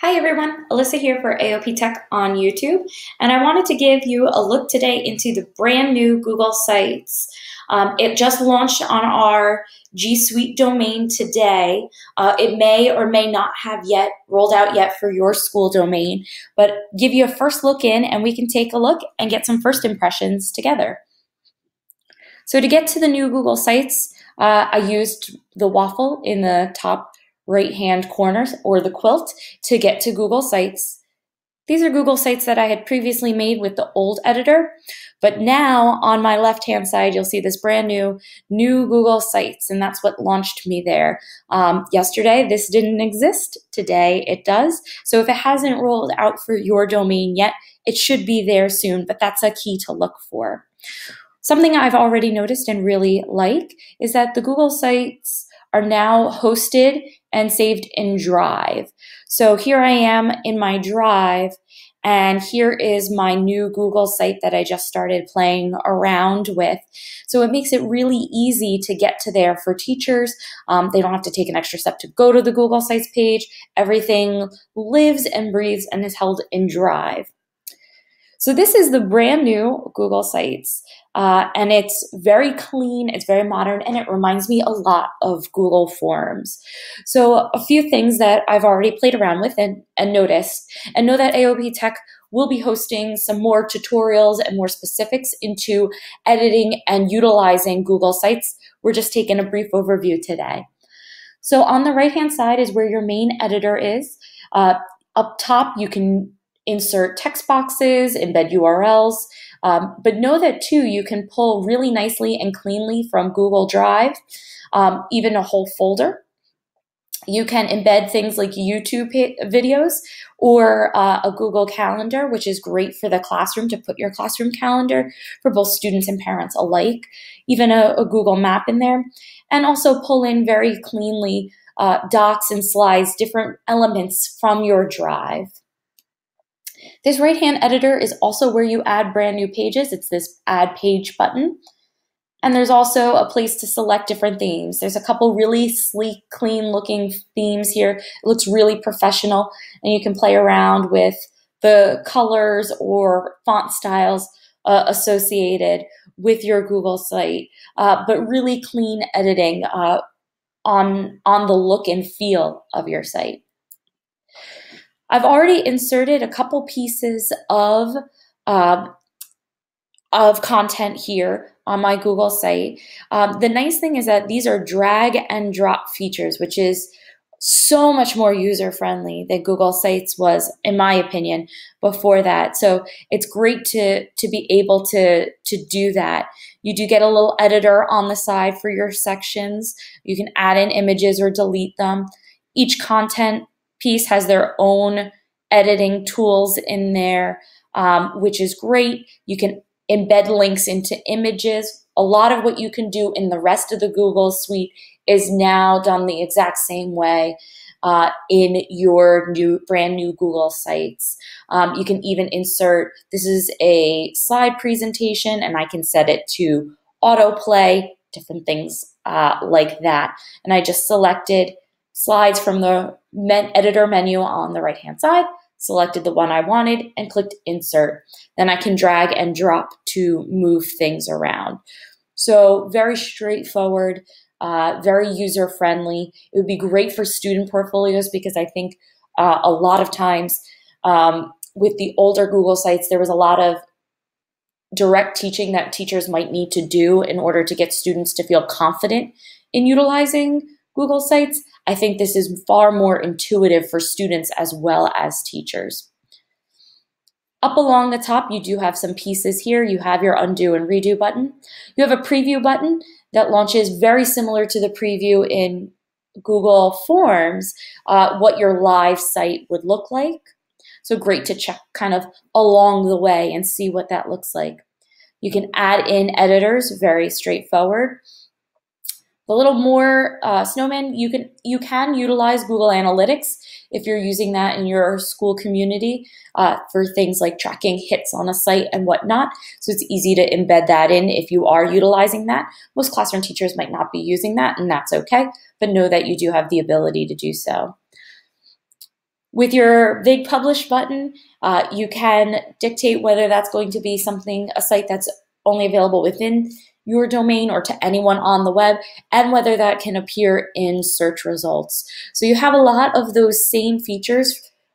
Hi everyone, Alyssa here for AOP Tech on YouTube, and I wanted to give you a look today into the brand new Google Sites. Um, it just launched on our G Suite domain today. Uh, it may or may not have yet rolled out yet for your school domain, but give you a first look in and we can take a look and get some first impressions together. So to get to the new Google Sites, uh, I used the waffle in the top right hand corner or the quilt to get to Google Sites. These are Google Sites that I had previously made with the old editor, but now on my left hand side, you'll see this brand new, new Google Sites, and that's what launched me there. Um, yesterday, this didn't exist. Today, it does. So if it hasn't rolled out for your domain yet, it should be there soon, but that's a key to look for. Something I've already noticed and really like is that the Google Sites are now hosted and saved in Drive. So here I am in my Drive, and here is my new Google site that I just started playing around with. So it makes it really easy to get to there for teachers. Um, they don't have to take an extra step to go to the Google Sites page. Everything lives and breathes and is held in Drive. So this is the brand new Google Sites. Uh, and it's very clean, it's very modern, and it reminds me a lot of Google Forms. So, a few things that I've already played around with and, and noticed, and know that AOP Tech will be hosting some more tutorials and more specifics into editing and utilizing Google Sites. We're just taking a brief overview today. So, on the right hand side is where your main editor is. Uh, up top, you can insert text boxes, embed URLs. Um, but know that too, you can pull really nicely and cleanly from Google Drive, um, even a whole folder. You can embed things like YouTube videos or uh, a Google Calendar, which is great for the classroom to put your classroom calendar for both students and parents alike, even a, a Google Map in there, and also pull in very cleanly uh, docs and slides, different elements from your drive. This right-hand editor is also where you add brand new pages. It's this add page button. And there's also a place to select different themes. There's a couple really sleek, clean looking themes here. It looks really professional and you can play around with the colors or font styles uh, associated with your Google site, uh, but really clean editing uh, on, on the look and feel of your site. I've already inserted a couple pieces of uh, of content here on my Google site. Um, the nice thing is that these are drag and drop features, which is so much more user friendly than Google Sites was, in my opinion, before that. So it's great to to be able to to do that. You do get a little editor on the side for your sections. You can add in images or delete them. Each content piece has their own editing tools in there, um, which is great. You can embed links into images. A lot of what you can do in the rest of the Google suite is now done the exact same way uh, in your new brand new Google sites. Um, you can even insert, this is a slide presentation and I can set it to autoplay, different things uh, like that. And I just selected slides from the men editor menu on the right hand side, selected the one I wanted and clicked insert. Then I can drag and drop to move things around. So very straightforward, uh, very user friendly. It would be great for student portfolios because I think uh, a lot of times um, with the older Google sites, there was a lot of direct teaching that teachers might need to do in order to get students to feel confident in utilizing Google Sites, I think this is far more intuitive for students as well as teachers. Up along the top, you do have some pieces here. You have your undo and redo button. You have a preview button that launches very similar to the preview in Google Forms, uh, what your live site would look like. So great to check kind of along the way and see what that looks like. You can add in editors, very straightforward. A little more uh, Snowman, you can you can utilize Google Analytics if you're using that in your school community uh, for things like tracking hits on a site and whatnot. So it's easy to embed that in if you are utilizing that. Most classroom teachers might not be using that, and that's okay. But know that you do have the ability to do so. with your Big Publish button, uh, you can dictate whether that's going to be something, a site that's only available within your domain or to anyone on the web, and whether that can appear in search results. So you have a lot of those same features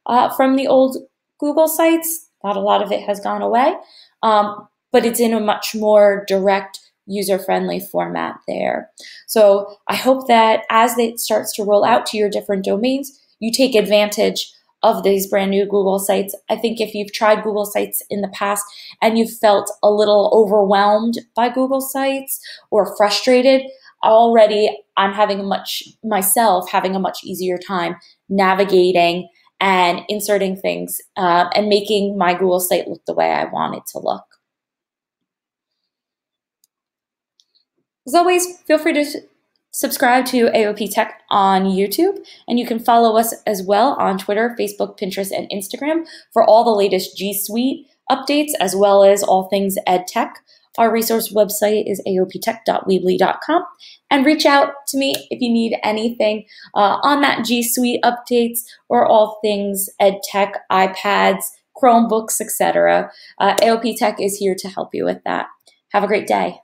uh, from the old Google sites. Not a lot of it has gone away, um, but it's in a much more direct user-friendly format there. So I hope that as it starts to roll out to your different domains, you take advantage of these brand new Google sites. I think if you've tried Google sites in the past and you've felt a little overwhelmed by Google sites or frustrated, already I'm having a much myself having a much easier time navigating and inserting things uh, and making my Google site look the way I want it to look. As always, feel free to subscribe to AOP Tech on YouTube, and you can follow us as well on Twitter, Facebook, Pinterest, and Instagram for all the latest G Suite updates as well as all things ed tech. Our resource website is aoptech.weebly.com, and reach out to me if you need anything uh, on that G Suite updates or all things ed tech, iPads, Chromebooks, etc. Uh, AOP Tech is here to help you with that. Have a great day.